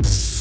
English.